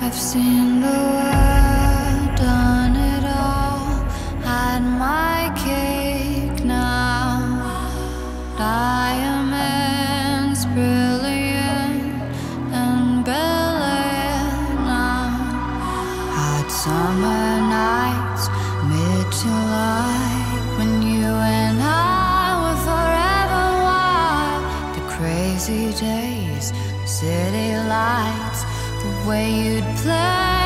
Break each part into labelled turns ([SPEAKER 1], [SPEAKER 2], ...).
[SPEAKER 1] I've seen the world, done it all, had my cake now. Diamonds brilliant and now. Hot summer nights, mid July, when you and I were forever wild. The crazy days, city lights, way you'd play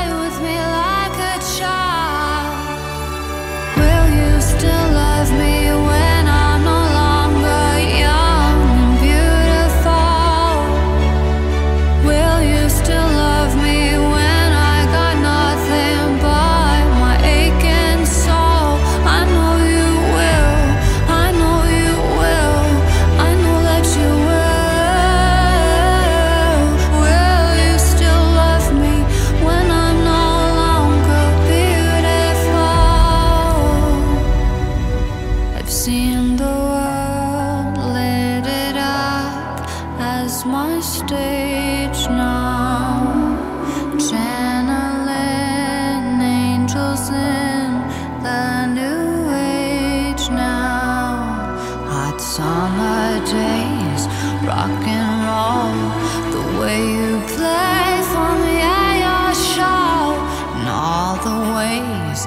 [SPEAKER 1] stage now. Channeling angels in the new age now. Hot summer days, rock and roll. The way you play for me at your show, and all the ways